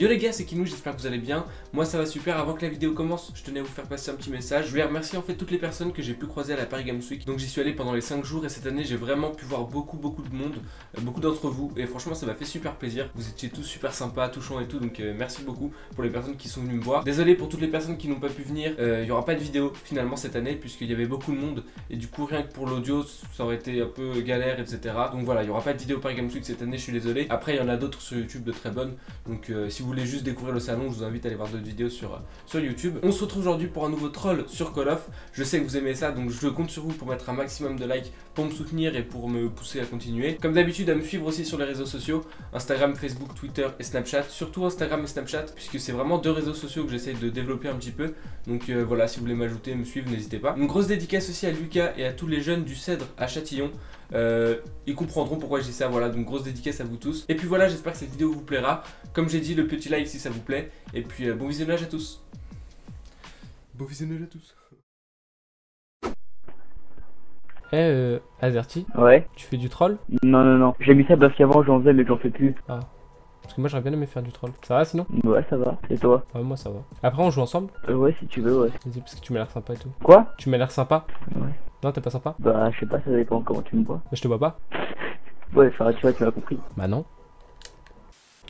Yo les gars, c'est Kinou, j'espère que vous allez bien. Moi ça va super. Avant que la vidéo commence, je tenais à vous faire passer un petit message. Je voulais remercier en fait toutes les personnes que j'ai pu croiser à la Paris Games Week. Donc j'y suis allé pendant les 5 jours et cette année j'ai vraiment pu voir beaucoup beaucoup de monde, euh, beaucoup d'entre vous et franchement ça m'a fait super plaisir. Vous étiez tous super sympas, touchants et tout, donc euh, merci beaucoup pour les personnes qui sont venues me voir. Désolé pour toutes les personnes qui n'ont pas pu venir. Euh, Il y aura pas de vidéo finalement cette année puisqu'il y avait beaucoup de monde et du coup rien que pour l'audio ça aurait été un peu galère etc. Donc voilà, il y aura pas de vidéo Paris Games Week cette année, je suis désolé. Après il y en a d'autres sur YouTube de très bonnes. Donc euh, si vous voulez juste découvrir le salon, je vous invite à aller voir d'autres vidéos sur, euh, sur YouTube. On se retrouve aujourd'hui pour un nouveau troll sur Call of. Je sais que vous aimez ça, donc je compte sur vous pour mettre un maximum de likes pour me soutenir et pour me pousser à continuer. Comme d'habitude, à me suivre aussi sur les réseaux sociaux Instagram, Facebook, Twitter et Snapchat. Surtout Instagram et Snapchat, puisque c'est vraiment deux réseaux sociaux que j'essaye de développer un petit peu. Donc euh, voilà, si vous voulez m'ajouter, me suivre, n'hésitez pas. Une grosse dédicace aussi à Lucas et à tous les jeunes du Cèdre à Châtillon. Euh, ils comprendront pourquoi dis ça, voilà, donc grosse dédicace à vous tous. Et puis voilà, j'espère que cette vidéo vous plaira. Comme j'ai dit, le petit like si ça vous plaît. Et puis euh, bon visionnage à tous. Bon visionnage à tous. Eh, euh, Azerty, Ouais. tu fais du troll? Non, non, non. J'ai mis ça parce qu'avant j'en faisais mais j'en fais plus. Parce que moi j'aurais bien aimé faire du troll. Ça va sinon? Ouais, ça va. Et toi? Ouais, moi ça va. Après on joue ensemble? Euh, Ouais, si tu veux, ouais. Vas-y, parce que tu m'as l'air sympa et tout. Quoi? Tu m'as l'air sympa? Ouais. Non, t'es pas sympa? Bah, je sais pas, ça dépend comment tu me vois. Mais je te vois pas Ouais, enfin, tu vois, tu m'as compris. Bah non.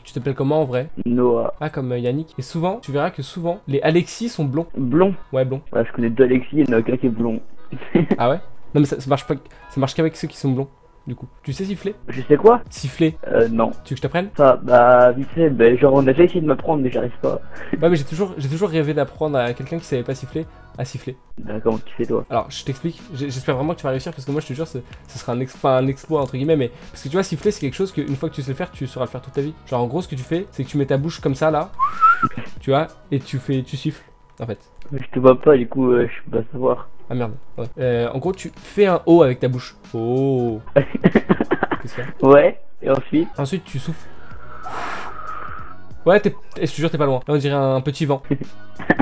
Tu t'appelles comment en vrai Noah. Ah, comme euh, Yannick. Et souvent, tu verras que souvent, les Alexis sont blonds. Blond. Ouais, blonds. Ouais, je connais deux Alexis et il y en a qui est blond. Ah ouais? Non, mais ça, ça marche pas. Ça marche qu'avec ceux qui sont blonds. Du coup, tu sais siffler? Je sais quoi? Siffler. Euh, non. Tu veux que je t'apprenne? Ça, bah, vite fait, bah, genre, on a déjà essayé de m'apprendre, mais j'arrive pas. Ouais, mais j'ai toujours, j'ai toujours rêvé d'apprendre à quelqu'un qui savait pas siffler à siffler. Bah, comment tu fais, toi? Alors, je t'explique. J'espère vraiment que tu vas réussir parce que moi, je te jure, ce ce sera un, ex- pas un exploit entre guillemets, mais parce que tu vois, siffler, c'est quelque chose qu'une fois que tu sais le faire, tu sauras le faire toute ta vie. Genre, en gros, ce que tu fais, c'est que tu mets ta bouche comme ça là, tu vois, et tu fais, tu siffles, en fait. Je te vois pas, du coup, euh, je peux pas savoir. Ah merde. Ouais. Euh, en gros, tu fais un O avec ta bouche. Oh. Qu'est-ce y a Ouais, et ensuite? Ensuite, tu souffles. Ouais, t'es, eh, je te jure, t'es pas loin. Là, on dirait un petit vent.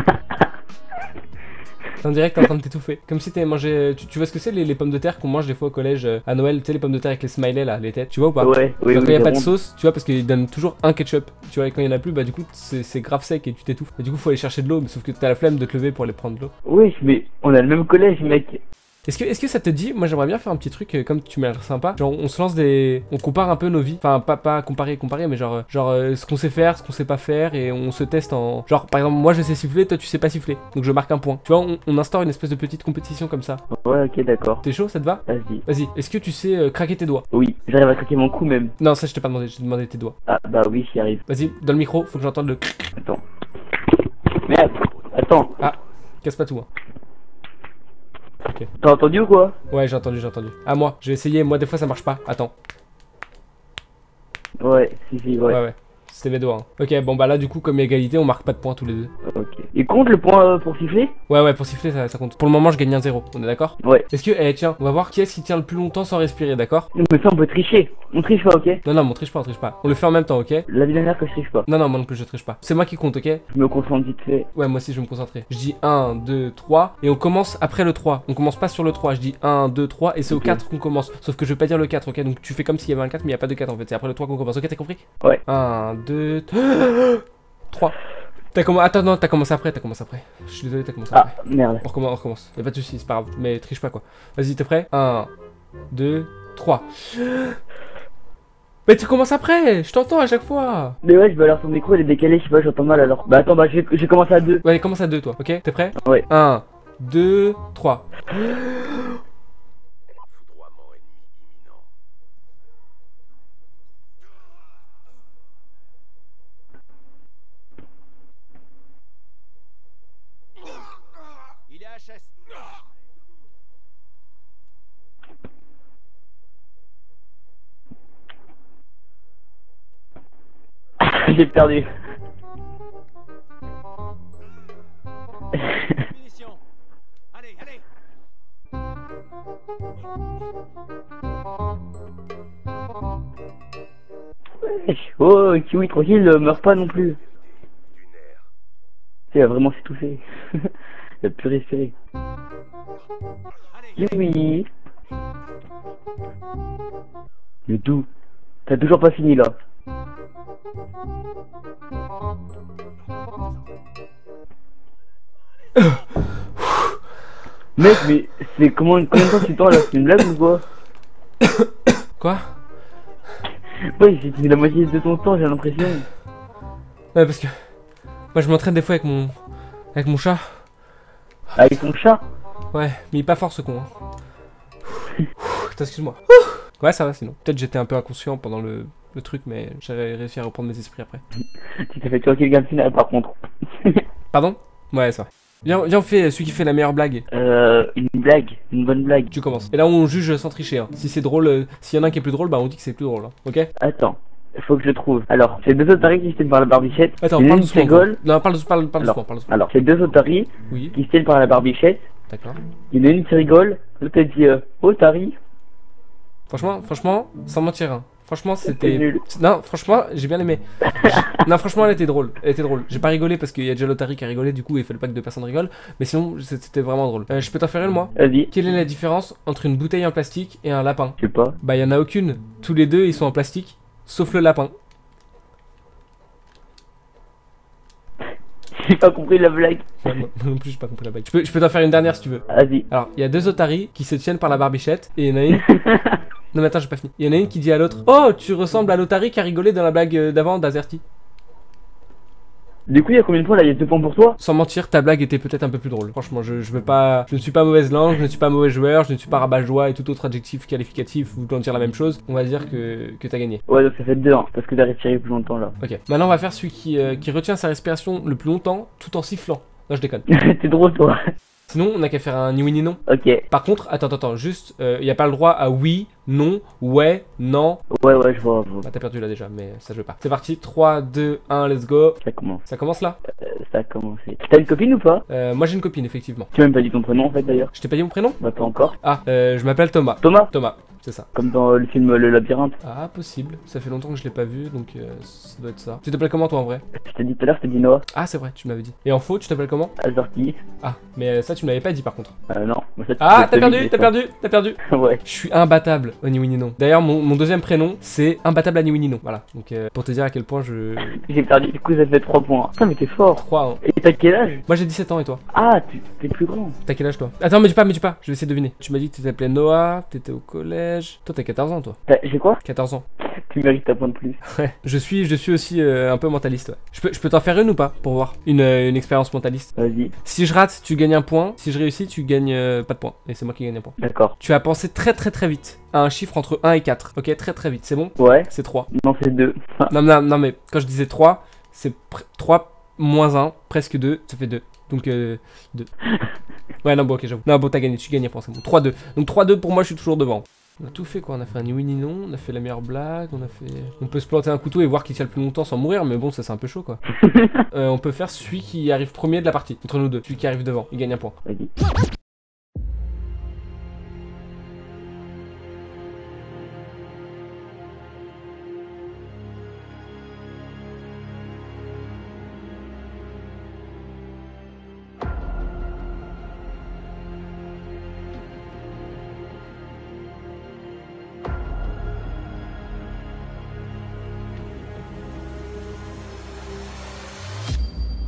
Que t'es en train de t'étouffer. Comme si t'avais mangé. Tu, tu vois ce que c'est les, les pommes de terre qu'on mange des fois au collège euh, à Noël? Tu sais, les pommes de terre avec les smileys là, les têtes. Tu vois ou pas? Ouais, oui, quand y a les pas de sauce, tu vois, parce qu'ils donnent toujours un ketchup. Tu vois, et quand il y en a plus, bah du coup, c'est, grave sec et tu t'étouffes. Et du coup, faut aller chercher de l'eau, mais sauf que t'as la flemme de te lever pour aller prendre de l'eau. Oui, mais on a le même collège, mec. Est-ce que, est-ce que ça te dit Moi j'aimerais bien faire un petit truc euh, comme tu m'as l'air sympa. Genre on se lance des. On compare un peu nos vies. Enfin pas, pas comparer, comparer, mais genre, euh, genre euh, ce qu'on sait faire, ce qu'on sait pas faire et on se teste en. Genre par exemple moi je sais siffler, toi tu sais pas siffler. Donc je marque un point. Tu vois, on, on instaure une espèce de petite compétition comme ça. Ouais, ok, d'accord. T'es chaud, ça te va? Vas-y. Vas-y, est-ce que tu sais euh, craquer tes doigts? Oui, j'arrive à craquer mon cou même. Non, ça je t'ai pas demandé, je t'ai demandé tes doigts. Ah, bah oui, j'y arrive. Vas-y, dans le micro, faut que j'entende le. Attends. Merde, attends. Casse pas tout, hein. T'as entendu ou quoi? Ouais, j'ai entendu, j'ai entendu. À moi, je vais essayer, moi des fois ça marche pas. Attends. Ouais, si, si, ouais. Ouais, ouais. C'était mes doigts. hein. Ok, bon bah là du coup, comme égalité, on marque pas de points tous les deux. Il compte le point euh, pour siffler Ouais, ouais, pour siffler, ça, ça compte. Pour le moment, je gagne un zéro. On est d'accord Ouais. Est-ce que, eh, tiens, on va voir qui est-ce qui tient le plus longtemps sans respirer, d'accord mais ça, on peut tricher. On triche pas, ok Non, non, mais on triche pas, on triche pas. On le fait en même temps, ok La vie dernière que je triche pas. Non, non, moi non plus, je triche pas. C'est moi qui compte, ok Je me concentre vite fait. Ouais, moi aussi, je vais me concentrer. Je dis 1, 2, 3, et on commence après le 3. On commence pas sur le 3. Je dis 1, 2, 3, et c'est au Ok. 4 qu'on commence. Sauf que je vais pas dire le 4, ok Donc tu fais comme s'il y avait un 4, mais il y a pas de 4 en fait. C'est après le 3 qu'on commence, ok T'as compris Ouais. 1, 2, 3. T'as commencé. Attends, non, t'as commencé après, t'as commencé après. Je suis désolé, t'as commencé après. Ah, merde. On recommence, on recommence. Y'a pas de soucis, c'est pas grave. Mais triche pas quoi. Vas-y, t'es prêt? 1, 2, 3. Mais tu commences après Je t'entends à chaque fois Mais ouais, je vais alors ton micro, il est décalé, je sais pas, j'entends mal alors. Bah attends, bah j'ai commencé à deux. Ouais, commence à 2 toi, ok? T'es prêt? Ouais. 1, 2, 3. J'ai perdu. Allez, allez. Oh, Kiwi, tranquille, euh, meurs pas non plus. Il va vraiment s'étouffer. il a plus respirer. Kiwi. Le doux. T'as toujours pas fini là. Mec, mais c'est comment combien de temps tu dors là C'est une blague ou quoi Quoi Ouais, j'ai fait la moitié de ton temps, j'ai l'impression. Ouais, parce que. Moi, je m'entraîne des fois avec mon. Avec mon chat. Avec ton chat Ouais, mais il est pas fort ce con. Hein. Excuse-moi. Ouais, ça va sinon. Peut-être j'étais un peu inconscient pendant le, le truc, mais j'ai réussi à reprendre mes esprits après. Tu t'es fait quelqu'un de final par contre. Pardon? Ouais, ça. Viens, viens, on fait celui qui fait la meilleure blague. Euh, une blague, une bonne blague. Tu commences. Et là, on juge sans tricher. Hein. Si c'est drôle, euh, s'il y en a un qui est plus drôle, bah on dit que c'est plus drôle. hein. Ok? Attends, faut que je trouve. Alors, c'est deux otaries qui se tiennent par la barbichette. Attends, parle doucement. gros. Non, parle, parle, parle Alors, doucement, parle doucement. Alors, c'est deux otaries Oui, qui se tiennent par la barbichette. d'accord. Il y en a une qui rigole, l'autre elle dit euh, Oh, Tari Franchement, franchement, sans mentir, hein. Franchement, C'était nul. Non, franchement, j'ai bien aimé. non, franchement, elle était drôle. Elle était drôle. J'ai pas rigolé parce qu'il y a déjà l'Otari qui a rigolé, du coup, il fallait pas que deux personnes rigolent. Mais sinon, c'était vraiment drôle. Euh, je peux t'en faire une, moi Vas-y, Quelle est la différence entre une bouteille en plastique et un lapin je sais pas. Bah, y en a aucune. Tous les deux, ils sont en plastique, sauf le lapin. J'ai pas compris la blague. Ouais, moi moi non plus, j'ai pas compris la blague. Je peux, je peux t'en faire une dernière si tu veux. Vas-y. Alors, il y a deux otaries qui se tiennent par la barbichette et il y en a une. non, mais attends, j'ai pas fini. Il y en a une qui dit à l'autre Oh, tu ressembles à l'otari qui a rigolé dans la blague euh, d'avant d'Azerty. Du coup, il y a combien de points là Il y a deux points pour toi? Sans mentir, ta blague était peut-être un peu plus drôle. Franchement, je, je veux pas. Je ne suis pas mauvaise langue, je ne suis pas mauvais joueur, je ne suis pas rabat-joie et tout autre adjectif qualificatif voulant dire la même chose. On va dire que, que t'as gagné. Ouais, donc ça fait deux, hein, parce que t'as respiré plus longtemps là. Ok. Maintenant, on va faire celui qui, euh, qui retient sa respiration le plus longtemps tout en sifflant. Non, je déconne. T'es drôle toi. Sinon, on a qu'à faire un ni oui ni non. Ok. Par contre, attends, attends, attends, juste, il y a pas le droit à oui, non, ouais, non. Ouais, ouais, je vois. je vois. Bah, t'as perdu là déjà, mais ça je veux pas. C'est parti, 3, 2, 1, let's go. Ça commence. Ça commence là? Euh, ça a commencé. T'as une copine ou pas? Euh, Moi j'ai une copine, effectivement. Tu m'as même pas dit ton prénom en fait d'ailleurs. Je t'ai pas dit mon prénom? Bah, pas encore. Ah, euh, je m'appelle Thomas. Thomas? Thomas, c'est ça. Comme dans le film Le Labyrinthe. Ah, possible. Ça fait longtemps que je l'ai pas vu, donc euh, ça doit être ça. Tu t'appelles comment toi en vrai? Je t'ai dit tout à l'heure, je t'ai dit Noah. Ah, c'est vrai, tu m'avais dit. Et en faux, tu t'appelles comment? Azorti. Ah, mais euh, ça tu me l'avais pas dit par contre. Euh, non. Moi, ça, tu Ah, t'as perdu, t'as perdu, t'as perdu. ouais. Je suis imbattable au ni oui ni non. D'ailleurs, mon, mon deuxième prénom, c'est imbattable à ni oui ni non. Voilà, donc euh, pour te dire à quel point je. J'ai perdu, du coup, ça fait 3 points. Putain, mais t'es fort. 3 hein. Et t'as quel âge? Moi j'ai 17 ans et toi? Ah, tu t'es plus grand. T'as quel âge toi? Attends, me dis pas, me dis pas, je vais essayer de deviner. Tu m'as dit que tu t'appelais Noah, t'étais au collège. Toi t'as 14 ans toi. T'as- J'ai quoi? 14 ans. Tu mérites ta point de plus. Ouais. Je suis, je suis aussi euh, un peu mentaliste. Ouais. Je peux, je peux t'en faire une ou pas pour voir une, euh, une expérience mentaliste? Vas-y. Si je rate, tu gagnes un point. Si je réussis, tu gagnes euh, pas de points. Et c'est moi qui gagne un point. D'accord. Tu as pensé très très très vite à un chiffre entre 1 et 4. Ok, très très vite. C'est bon? Ouais. C'est 3. Non, c'est 2. Non, non, non, mais quand je disais 3, c'est pr- 3 moins 1, presque 2, ça fait 2. Donc euh, 2. Ouais, non, bon, ok, j'avoue. Non, bon, t'as gagné, tu gagnes un point, c'est bon. 3-2. Donc 3-2 pour moi, je suis toujours devant. On a tout fait quoi, on a fait un ni oui ni non, on a fait la meilleure blague, on a fait... On peut se planter un couteau et voir qui tient le plus longtemps sans mourir, mais bon, ça c'est un peu chaud quoi. Euh, on peut faire celui qui arrive premier de la partie, entre nous deux. Celui qui arrive devant, il gagne un point. Vas-y.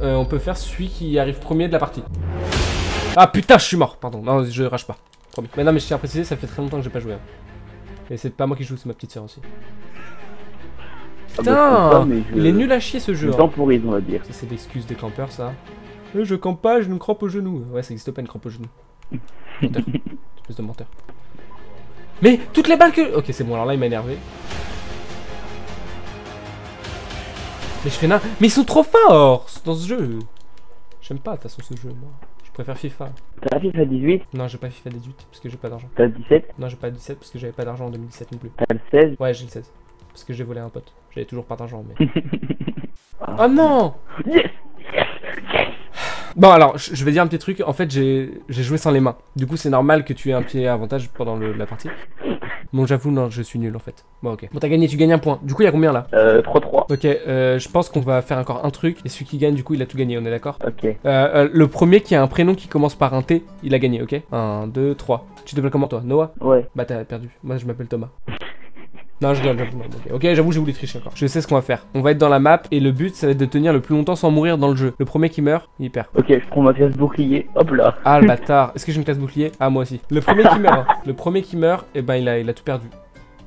Euh, on peut faire celui qui arrive premier de la partie. Ah putain, je suis mort, pardon. Non, je rage pas. Promis. Mais non, mais je tiens à préciser, ça fait très longtemps que j'ai pas joué. hein. Et c'est pas moi qui joue, c'est ma petite sœur aussi. Ah bah, pas, Putain, je- il est nul à chier ce Je jeu. hein. temporise, on va dire. C'est l'excuse des campeurs, ça. Euh, je campe pas, j'ai une crampe au genou. Ouais, ça existe pas une crampe au genou. Menteur. Espèce de menteur. Mais toutes les balles que. Ok, c'est bon, alors là, il m'a énervé. Mais je fais nain. Mais ils sont trop forts dans ce jeu. J'aime pas, de toute façon, ce jeu, moi. Je préfère FIFA. T'as FIFA 18, Non, j'ai pas FIFA 18 parce que j'ai pas d'argent. t'as le 17, Non, j'ai pas 17 parce que j'avais pas d'argent en 2017 non plus. t'as le 16. Ouais, j'ai le 16. Parce que j'ai volé un pote. J'avais toujours pas d'argent, mais. oh non Yes Bon alors, je vais dire un petit truc. En fait, j'ai j'ai joué sans les mains. Du coup, c'est normal que tu aies un petit avantage pendant le- la partie. Bon, j'avoue, non, je suis nul en fait. Bon, ok. Bon, t'as gagné, tu gagnes un point. Du coup, il y a combien là? Euh, 3-3. Ok, euh, je pense qu'on va faire encore un truc. Et celui qui gagne, du coup, il a tout gagné, on est d'accord? Ok. euh, euh, Le premier qui a un prénom qui commence par un T, il a gagné, ok? 1, 2, 3. Tu t'appelles comment toi? Noah? Ouais. Bah, t'as perdu. Moi, je m'appelle Thomas. Non, je rigole, je rigole. Ok, j'avoue, j'ai voulu tricher encore. Je sais ce qu'on va faire. On va être dans la map et le but, ça va être de tenir le plus longtemps sans mourir dans le jeu. Le premier qui meurt, il perd. Ok, je prends ma pièce bouclier. Hop là. Ah, le bâtard. Est-ce que j'ai une classe bouclier? Ah, moi aussi. Le premier qui meurt, hein. le premier qui meurt, et ben il a, il a tout perdu.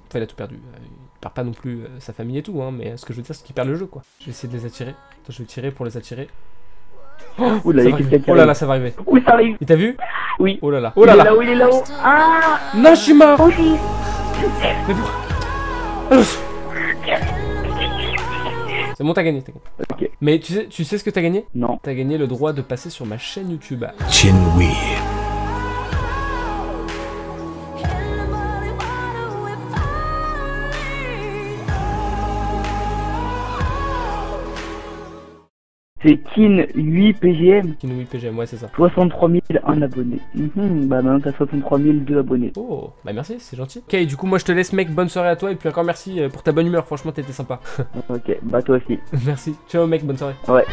Enfin, il a tout perdu. Il perd pas non plus euh, sa famille et tout, hein, mais ce que je veux dire, c'est qu'il perd le jeu, quoi. Je vais essayer de les attirer. Attends, je vais tirer pour les attirer. Arriver. qui Oh là là, ça va arriver. Oui, ça arrive. Il t'a vu? Oui. Oh là là. Oh là il est là. là-haut, il est là-haut. Ah Non, je suis mort Aussi Mais pour- C'est bon, t'as gagné, t'as gagné. Mais tu sais, tu sais ce que t'as gagné? Non. T'as gagné le droit de passer sur ma chaîne YouTube. Chinwe. C'est Kin 8 PGM. Kinoui PGM, ouais, c'est ça. 63 001 abonnés. Mhm, bah maintenant t'as 63 002 abonnés. Oh, bah merci, c'est gentil. Ok, du coup, moi je te laisse, mec. Bonne soirée à toi et puis encore merci euh, pour ta bonne humeur. Franchement, t'étais sympa. Ok, bah toi aussi. merci. Ciao, mec. Bonne soirée. Ouais.